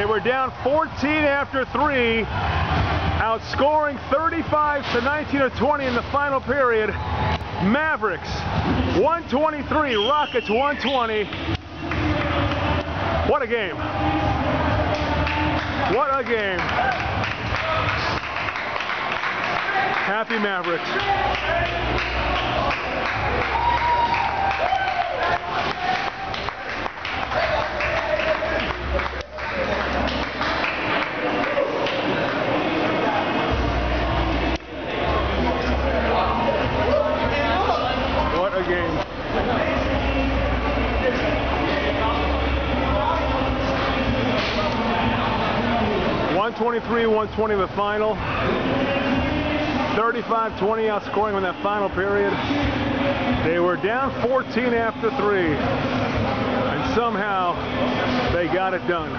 They were down 14 after three, outscoring 35 to 19 or 20 in the final period. Mavericks 123, Rockets 120. What a game. What a game. Happy Mavericks. 123-120 the final. 35-20 outscoring in that final period. They were down 14 after three. And somehow they got it done.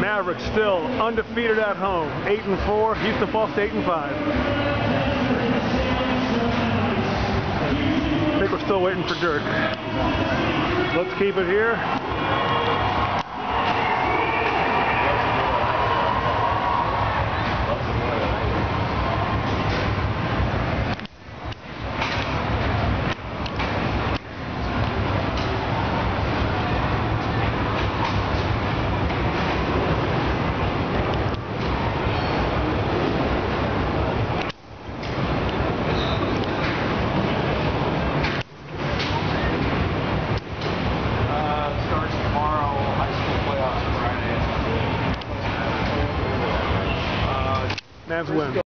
Mavericks still undefeated at home. 8 and 4. Houston Falls 8 and 5. I think we're still waiting for Dirk. Let's keep it here. Uh, win.